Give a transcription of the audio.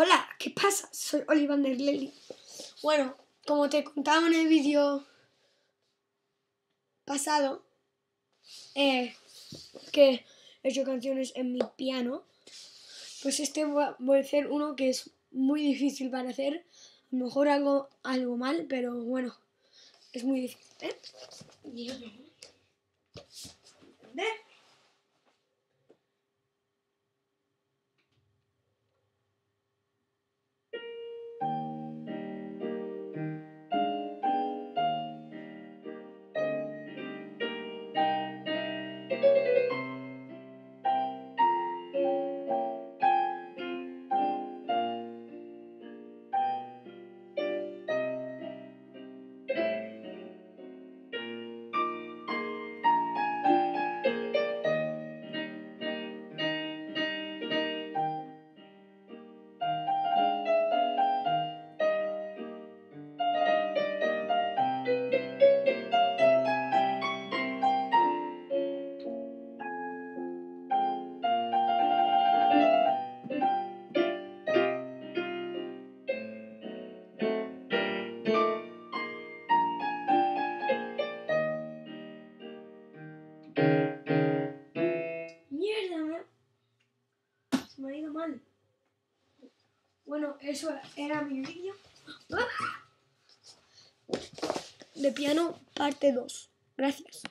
Hola, ¿qué pasa? Soy Olivander Lely. Bueno, como te contaba en el vídeo pasado, eh, que he hecho canciones en mi piano, pues este voy a hacer uno que es muy difícil para hacer. A lo mejor hago algo mal, pero bueno, es muy difícil. ¿eh? Mal. Bueno, eso era mi vídeo. De piano, parte 2. Gracias.